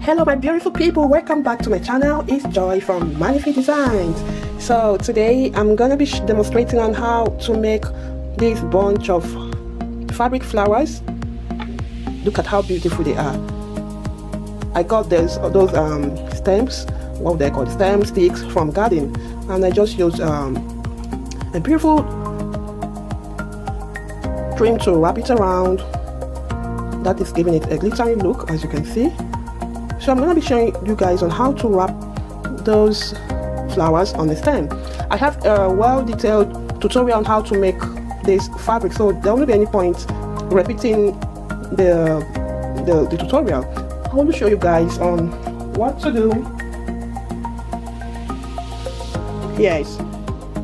hello my beautiful people. Welcome back to my channel. It's joy from Manify designs. So today i'm gonna be demonstrating on how to make this bunch of fabric flowers. Look at how beautiful they are. I got those those um, stems. What they called stem sticks from garden. And i just used um, a beautiful trim to wrap it around. That is giving it a glittery look as you can see so I'm going to be showing you guys on how to wrap those flowers on the stem. I have a well detailed tutorial on how to make this fabric so there won't be any point repeating the, the, the tutorial. I want to show you guys on what to do. Yes,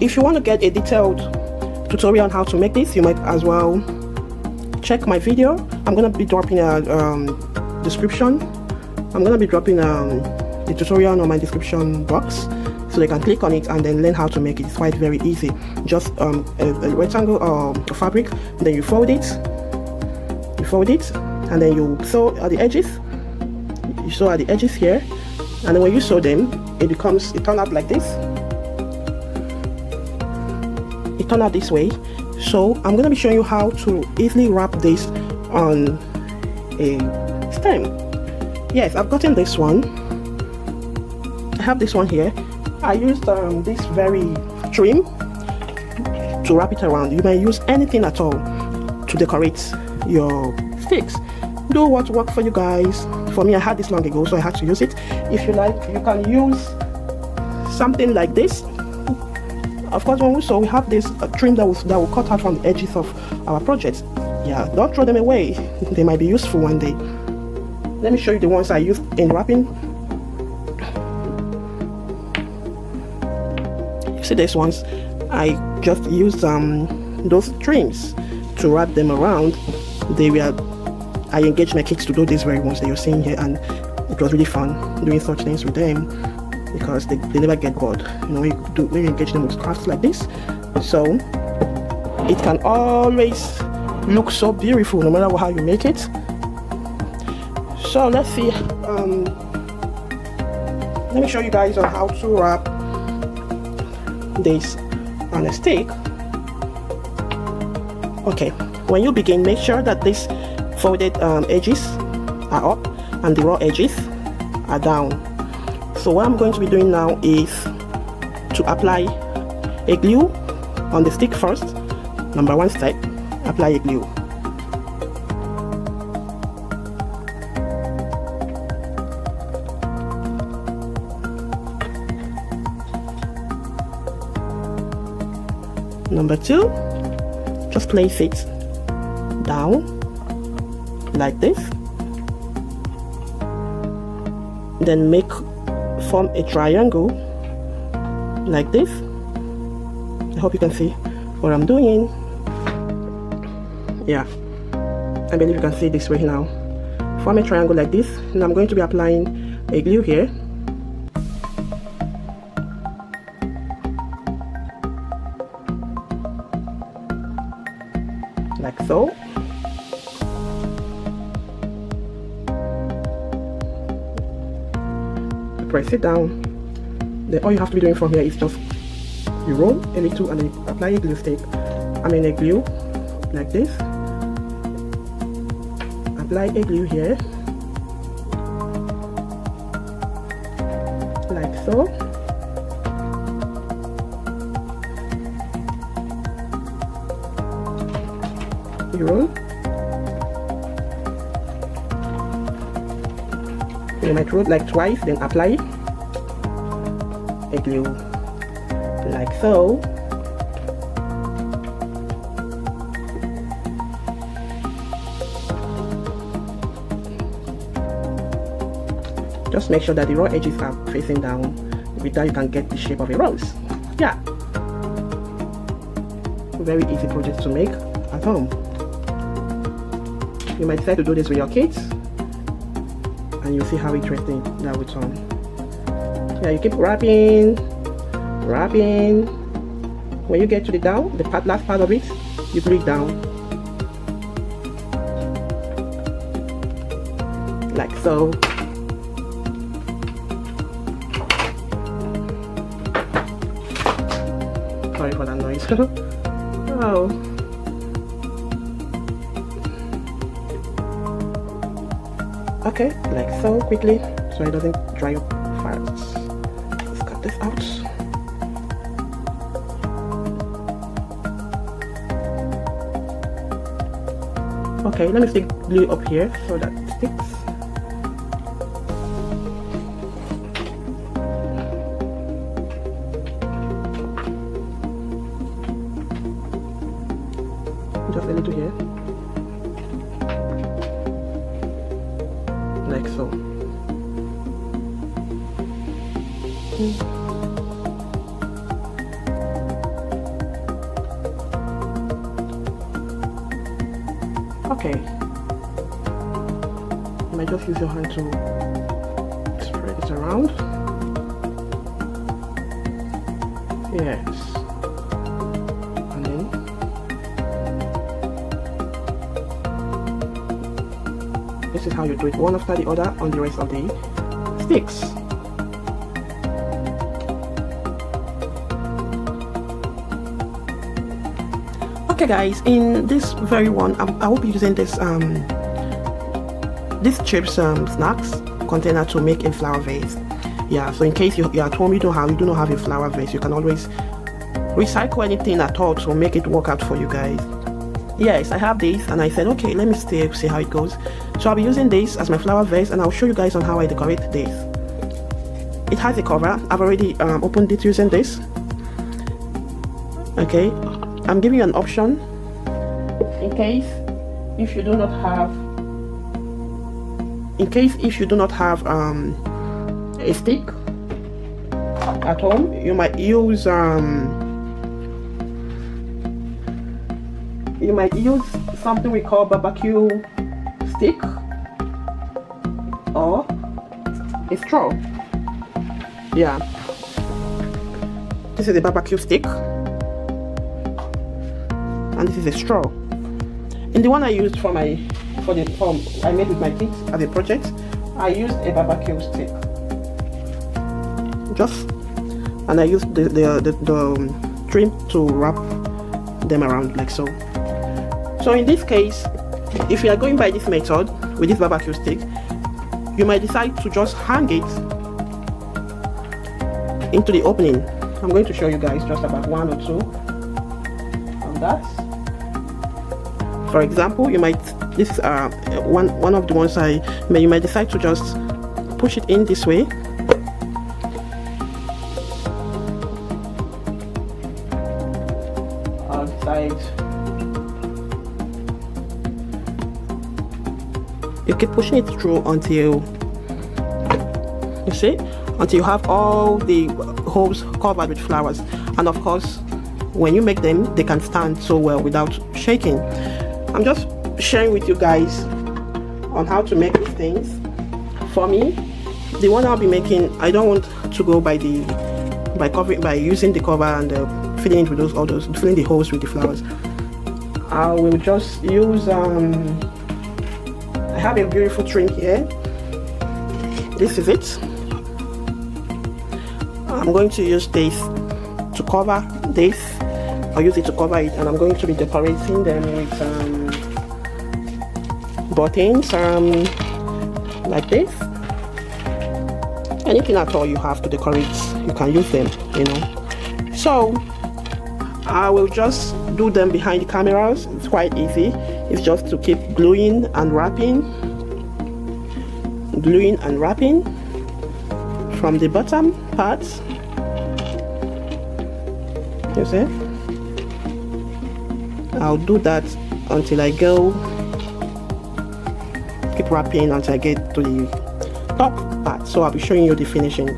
if you want to get a detailed tutorial on how to make this you might as well check my video. I'm going to be dropping a um, description I'm gonna be dropping um, the tutorial on my description box so they can click on it and then learn how to make it. It's quite very easy. Just um, a, a rectangle or fabric, then you fold it, you fold it, and then you sew at the edges. You sew at the edges here, and then when you sew them, it becomes it turn out like this. It turn out this way. So I'm gonna be showing you how to easily wrap this on a stem yes I've gotten this one. I have this one here. I used um, this very trim to wrap it around. You may use anything at all to decorate your sticks. Do what work for you guys. For me I had this long ago so I had to use it. If you like you can use something like this. Of course when we sew we have this uh, trim that will, that will cut out from the edges of our projects. Yeah don't throw them away. They might be useful one day let me show you the ones I use in wrapping. You see these ones? I just used um, those strings to wrap them around. They were I engaged my kids to do these very ones that you're seeing here and it was really fun doing such things with them because they, they never get bored. You know you do when you engage them with crafts like this. So it can always look so beautiful no matter how you make it so let's see. Um, let me show you guys on how to wrap this on a stick. Okay when you begin make sure that these folded um, edges are up and the raw edges are down. So what I'm going to be doing now is to apply a glue on the stick first. Number one step apply a glue number two just place it down like this. Then make form a triangle like this. I hope you can see what I'm doing. Yeah I believe you can see this way now. Form a triangle like this. And I'm going to be applying a glue here like so. Press it down. Then all you have to be doing from here is just you roll a little and then apply a glue stick I mean a glue like this. Apply a glue here. Like so roll you might roll like twice then apply. A glue like so. Just make sure that the raw edges are facing down. With that you can get the shape of a rose yeah. Very easy project to make at home you might try to do this with your kids and you'll see how interesting that will turn. Yeah, you keep wrapping, wrapping. When you get to the down, the part, last part of it, you glue it down. Like so. Sorry for that noise. oh. Okay, like so quickly so it doesn't dry up fast. Let's cut this out. Okay, let me stick glue up here so that sticks. just a little here like so. Okay. You might just use your hand to spread it around. Yes this is how you do it one after the other on the rest of the sticks. Okay guys in this very one I, will be using this um this chips um snacks container to make a flower vase. Yeah so in case you, you're at home you don't have you do not have a flower vase you can always recycle anything at all to make it work out for you guys. Yes I have this and I said okay let me see, see how it goes so I'll be using this as my flower vase and I'll show you guys on how I decorate this. It has a cover. I've already um, opened it using this. Okay. I'm giving you an option. In case if you do not have in case if you do not have um, a stick at home you might use um, you might use something we call barbecue stick or a straw. Yeah. This is a barbecue stick. And this is a straw. In the one I used for my for the I made with my kids as a project I used a barbecue stick. Just and I used the the, the, the um, trim to wrap them around like so. So in this case if you are going by this method with this barbecue stick you might decide to just hang it into the opening. I'm going to show you guys just about one or two on that. For example you might this is uh, one one of the ones I may you might decide to just push it in this way keep pushing it through until you see? Until you have all the holes covered with flowers. And of course when you make them they can stand so well without shaking. I'm just sharing with you guys on how to make these things. For me the one i'll be making i don't want to go by the by covering by using the cover and uh, filling it with those all those filling the holes with the flowers. I will just use um have a beautiful trim here. This is it. I'm going to use this to cover this. I'll use it to cover it and I'm going to be decorating them with um, buttons um, like this. Anything at all you have to decorate you can use them you know. So I will just do them behind the cameras. It's quite easy it's just to keep gluing and wrapping gluing and wrapping from the bottom part. You see? I'll do that until I go keep wrapping until I get to the top part. So I'll be showing you the finishing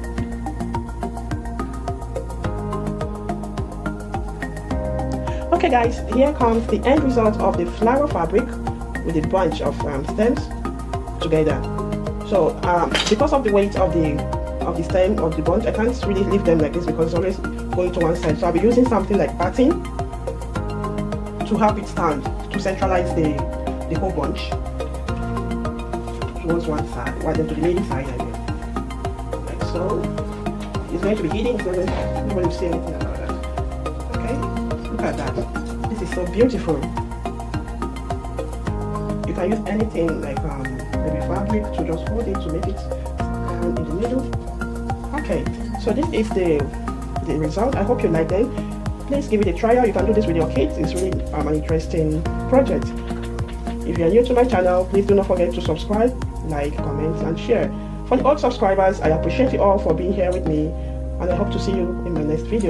okay guys here comes the end result of the flower fabric with a bunch of um, stems together. So um, because of the weight of the of the stem of the bunch I can't really leave them like this because it's always going to one side. So I'll be using something like batting to help it stand to centralize the the whole bunch towards one side than to the main side I like so. It's going to be hidden so nobody will see anything about that Look at that. This is so beautiful. You can use anything like um, maybe fabric to just hold it to make it in the middle. Okay, so this is the the result. I hope you like them. Please give it a try. out. You can do this with your kids. It's really um, an interesting project. If you are new to my channel, please do not forget to subscribe, like, comment, and share. For the old subscribers, I appreciate you all for being here with me, and I hope to see you in my next video.